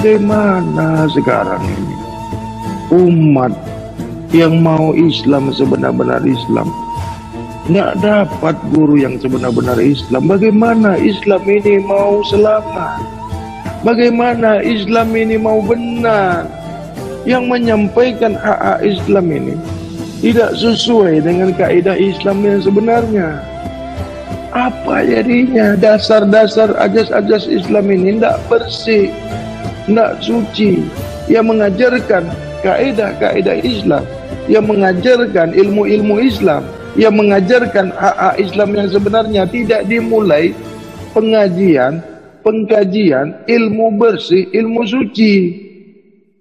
Bagaimana sekarang ini umat yang mau Islam sebenar-benar Islam nggak dapat guru yang sebenar-benar Islam. Bagaimana Islam ini mau selamat? Bagaimana Islam ini mau benar? Yang menyampaikan hak-hak Islam ini tidak sesuai dengan kaidah Islam yang sebenarnya. Apa jadinya? Dasar-dasar ajas-ajas Islam ini tidak bersih, tidak suci. Yang mengajarkan kaidah-kaidah Islam, yang mengajarkan ilmu-ilmu Islam, yang mengajarkan hak-hak Islam yang sebenarnya tidak dimulai pengajian, pengkajian, ilmu bersih, ilmu suci.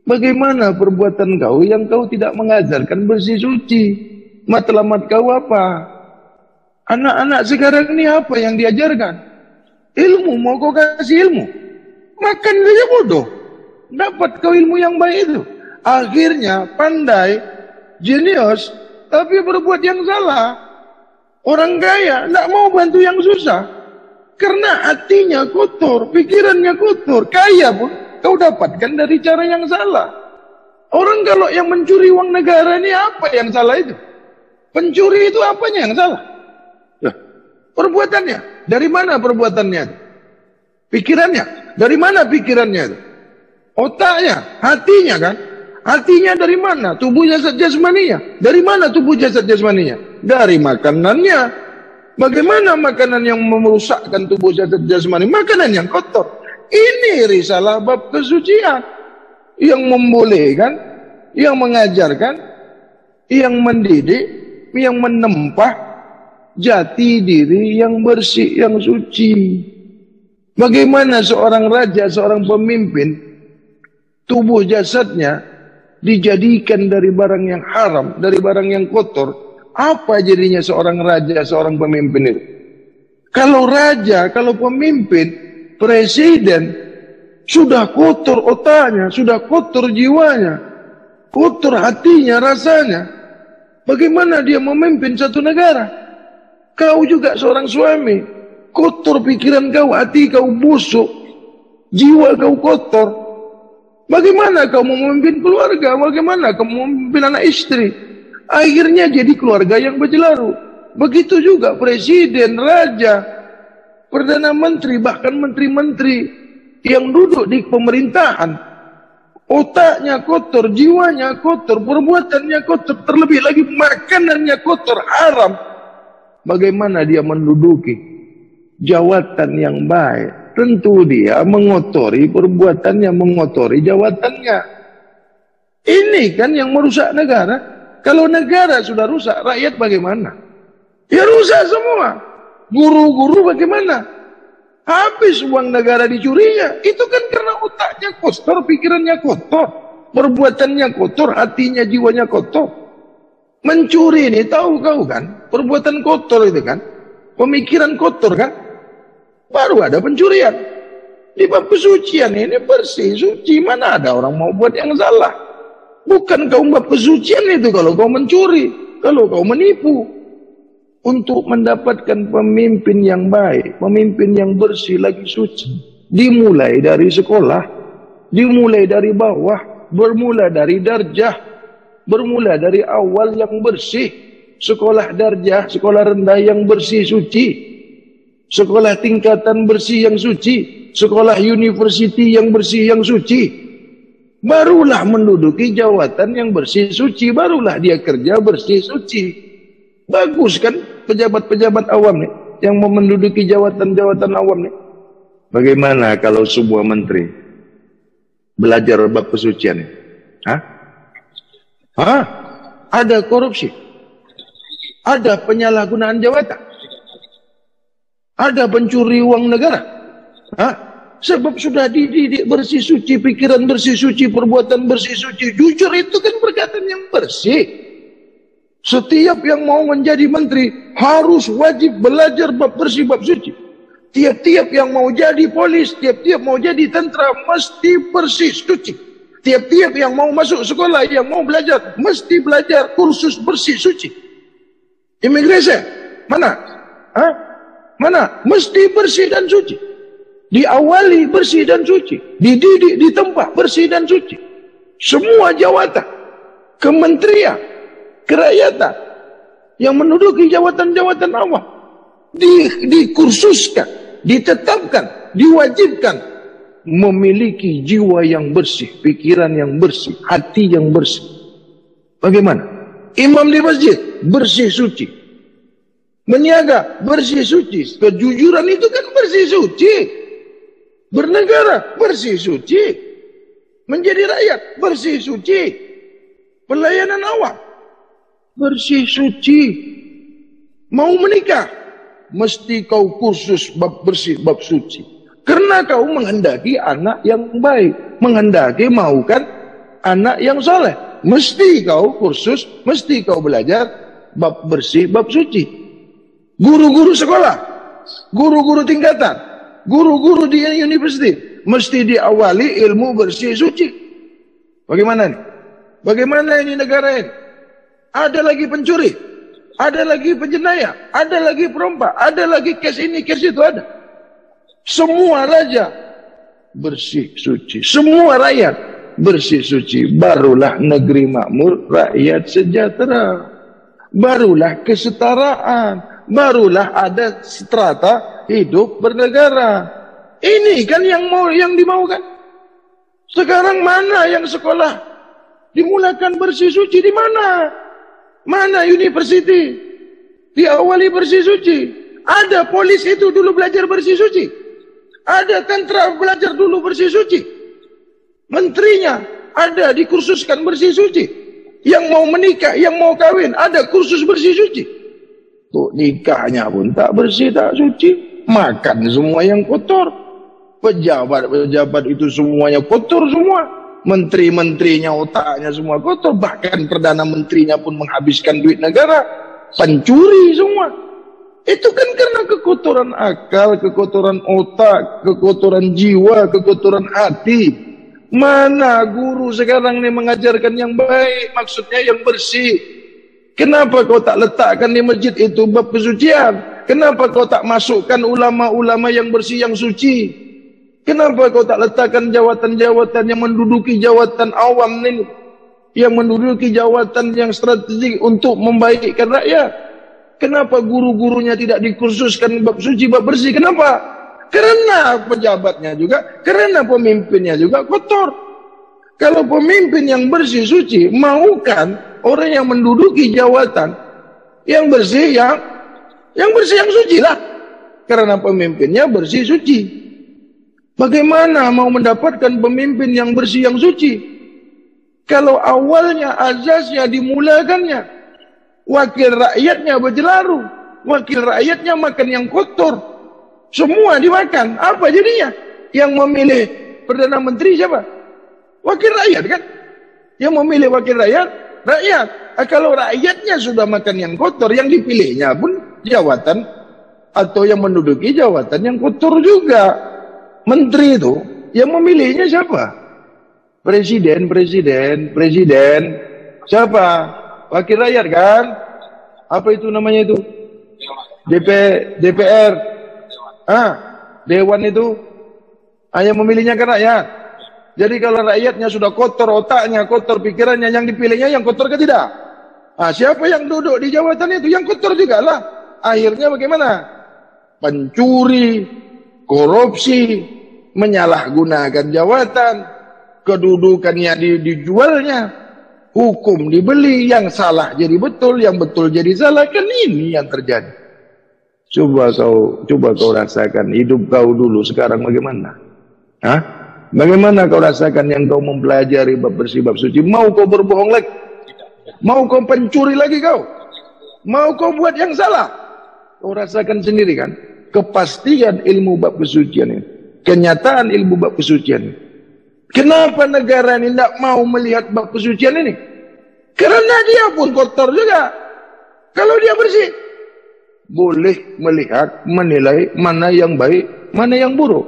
Bagaimana perbuatan kau yang kau tidak mengajarkan bersih suci? Matlamat kau apa? Anak-anak sekarang ini apa yang diajarkan? Ilmu, mau kau kasih ilmu? Makan saja bodoh. Dapat kau ilmu yang baik itu. Akhirnya pandai, jenius, tapi berbuat yang salah. Orang kaya tidak mau bantu yang susah. Karena hatinya kotor, pikirannya kotor. Kaya pun kau dapatkan dari cara yang salah. Orang kalau yang mencuri uang negara ini apa yang salah itu? Pencuri itu apanya yang salah? Ya, perbuatannya. Dari mana perbuatannya? Pikirannya. Dari mana pikirannya? Otaknya, hatinya kan? Hatinya dari mana? Tubuh jasad jasmaninya. Dari mana tubuh jasad jasmaninya? Dari makanannya. Bagaimana makanan yang merusakkan tubuh jasad jasmani? Makanan yang kotor. Ini risalah bab kesucian. Yang membolehkan, yang mengajarkan, yang mendidik, yang menempah jati diri yang bersih, yang suci. Bagaimana seorang raja, seorang pemimpin, tubuh jasadnya dijadikan dari barang yang haram, dari barang yang kotor, apa jadinya seorang raja, seorang pemimpin itu? Kalau raja, kalau pemimpin, presiden, sudah kotor otaknya, sudah kotor jiwanya, kotor hatinya, rasanya. Bagaimana dia memimpin satu negara? Kau juga seorang suami, kotor pikiran kau, hati kau busuk, jiwa kau kotor, Bagaimana kamu memimpin keluarga? Bagaimana kamu memimpin anak istri? Akhirnya jadi keluarga yang berjelaru. Begitu juga presiden, raja, perdana menteri, bahkan menteri-menteri yang duduk di pemerintahan. Otaknya kotor, jiwanya kotor, perbuatannya kotor, terlebih lagi makanannya kotor, haram. Bagaimana dia menduduki jawatan yang baik? Tentu dia mengotori perbuatannya, mengotori jawatannya. Ini kan yang merusak negara. Kalau negara sudah rusak, rakyat bagaimana? Ya rusak semua. Guru-guru bagaimana? Habis uang negara dicurinya. Itu kan karena otaknya kotor, pikirannya kotor. Perbuatannya kotor, hatinya, jiwanya kotor. Mencuri ini tahu kau kan? Perbuatan kotor itu kan? Pemikiran kotor kan? Baru ada pencurian. Di bab ini bersih, suci. Mana ada orang mau buat yang salah. Bukan kau bab kesucian itu kalau kau mencuri. Kalau kau menipu. Untuk mendapatkan pemimpin yang baik. Pemimpin yang bersih lagi suci. Dimulai dari sekolah. Dimulai dari bawah. Bermula dari darjah. Bermula dari awal yang bersih. Sekolah darjah, sekolah rendah yang bersih, suci sekolah tingkatan bersih yang suci, sekolah university yang bersih yang suci. Barulah menduduki jawatan yang bersih suci, barulah dia kerja bersih suci. Bagus kan pejabat-pejabat awam nih yang mau menduduki jawatan-jawatan awam nih. Bagaimana kalau sebuah menteri belajar bab kesucian? Hah? Hah? Ada korupsi. Ada penyalahgunaan jawatan. Ada pencuri uang negara. Hah? Sebab sudah dididik bersih suci, pikiran bersih suci, perbuatan bersih suci. Jujur itu kan perkataan yang bersih. Setiap yang mau menjadi menteri harus wajib belajar bab bersih, bab suci. Tiap-tiap yang mau jadi polis, tiap-tiap mau jadi tentara mesti bersih suci. Tiap-tiap yang mau masuk sekolah, yang mau belajar, mesti belajar kursus bersih suci. Imigrasi, mana? Hah? Mana? Mesti bersih dan suci. Diawali bersih dan suci. Dididik di tempat bersih dan suci. Semua jawatan, kementerian, kerakyatan yang menduduki jawatan-jawatan awam di, dikursuskan, ditetapkan, diwajibkan memiliki jiwa yang bersih, pikiran yang bersih, hati yang bersih. Bagaimana? Imam di masjid bersih suci. Meniaga bersih suci. Kejujuran itu kan bersih suci. Bernegara bersih suci. Menjadi rakyat bersih suci. Pelayanan awam bersih suci. Mau menikah mesti kau kursus bab bersih bab suci. Karena kau menghendaki anak yang baik, menghendaki maukan anak yang soleh. Mesti kau kursus, mesti kau belajar bab bersih bab suci. Guru-guru sekolah, guru-guru tingkatan, guru-guru di universitas mesti diawali ilmu bersih suci. Bagaimana ini? Bagaimana ini negara ini? Ada lagi pencuri, ada lagi penjenayah, ada lagi perompak, ada lagi kes ini, kes itu ada. Semua raja bersih suci, semua rakyat bersih suci. Barulah negeri makmur, rakyat sejahtera. Barulah kesetaraan, barulah ada strata hidup bernegara. Ini kan yang mau yang dimaukan. Sekarang mana yang sekolah dimulakan bersih suci di mana? Mana university? Diawali bersih suci. Ada polis itu dulu belajar bersih suci. Ada tentara belajar dulu bersih suci. Menterinya ada dikursuskan bersih suci. Yang mau menikah, yang mau kawin, ada kursus bersih suci. Tuh nikahnya pun tak bersih, tak suci. Makan semua yang kotor. Pejabat-pejabat itu semuanya kotor semua. Menteri-menterinya otaknya semua kotor. Bahkan Perdana Menterinya pun menghabiskan duit negara. Pencuri semua. Itu kan karena kekotoran akal, kekotoran otak, kekotoran jiwa, kekotoran hati. Mana guru sekarang ini mengajarkan yang baik, maksudnya yang bersih. Kenapa kau tak letakkan di masjid itu bab kesucian? Kenapa kau tak masukkan ulama-ulama yang bersih, yang suci? Kenapa kau tak letakkan jawatan-jawatan yang menduduki jawatan awam ini? Yang menduduki jawatan yang strategik untuk membaikkan rakyat? Kenapa guru-gurunya tidak dikursuskan bab suci, bab bersih? Kenapa? Karena pejabatnya juga, karena pemimpinnya juga kotor. Kalau pemimpin yang bersih suci, maukan orang yang menduduki jawatan yang bersih, yang yang bersih, yang suci lah. Karena pemimpinnya bersih suci. Bagaimana mau mendapatkan pemimpin yang bersih yang suci? Kalau awalnya azasnya dimulakannya, wakil rakyatnya berjelaru, wakil rakyatnya makan yang kotor, semua dimakan. Apa jadinya? Yang memilih perdana menteri siapa? Wakil rakyat kan? Yang memilih wakil rakyat, rakyat. Nah, kalau rakyatnya sudah makan yang kotor, yang dipilihnya pun jawatan atau yang menduduki jawatan yang kotor juga. Menteri itu yang memilihnya siapa? Presiden, presiden, presiden. Siapa? Wakil rakyat kan? Apa itu namanya itu? DP, DPR. Ah, Dewan itu. Ah, yang memilihnya kan rakyat. Jadi kalau rakyatnya sudah kotor otaknya, kotor pikirannya, yang dipilihnya yang kotor ke tidak? Ah, siapa yang duduk di jawatan itu? Yang kotor juga lah. Akhirnya bagaimana? Pencuri, korupsi, menyalahgunakan jawatan, kedudukannya di, dijualnya, hukum dibeli, yang salah jadi betul, yang betul jadi salah, kan ini yang terjadi. Coba kau, coba kau rasakan hidup kau dulu, sekarang bagaimana? Hah? Bagaimana kau rasakan yang kau mempelajari bab bersih bab suci? Mau kau berbohong lagi? Mau kau pencuri lagi kau? Mau kau buat yang salah? Kau rasakan sendiri kan? Kepastian ilmu bab kesucian ini kenyataan ilmu bab kesucian. Kenapa negara ini tidak mau melihat bab kesucian ini? Karena dia pun kotor juga. Kalau dia bersih, boleh melihat, menilai mana yang baik, mana yang buruk.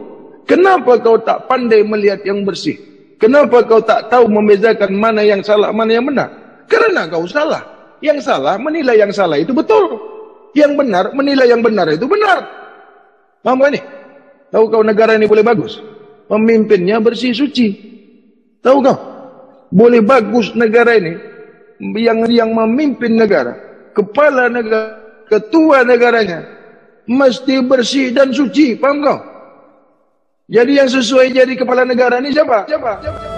Kenapa kau tak pandai melihat yang bersih? Kenapa kau tak tahu membezakan mana yang salah, mana yang benar? Karena kau salah. Yang salah menilai yang salah itu betul. Yang benar menilai yang benar itu benar. Paham ini? Tahu kau negara ini boleh bagus? Pemimpinnya bersih suci. Tahu kau? Boleh bagus negara ini yang yang memimpin negara, kepala negara, ketua negaranya mesti bersih dan suci. Paham kau? Jadi yang sesuai jadi kepala negara ini siapa? Siapa? siapa?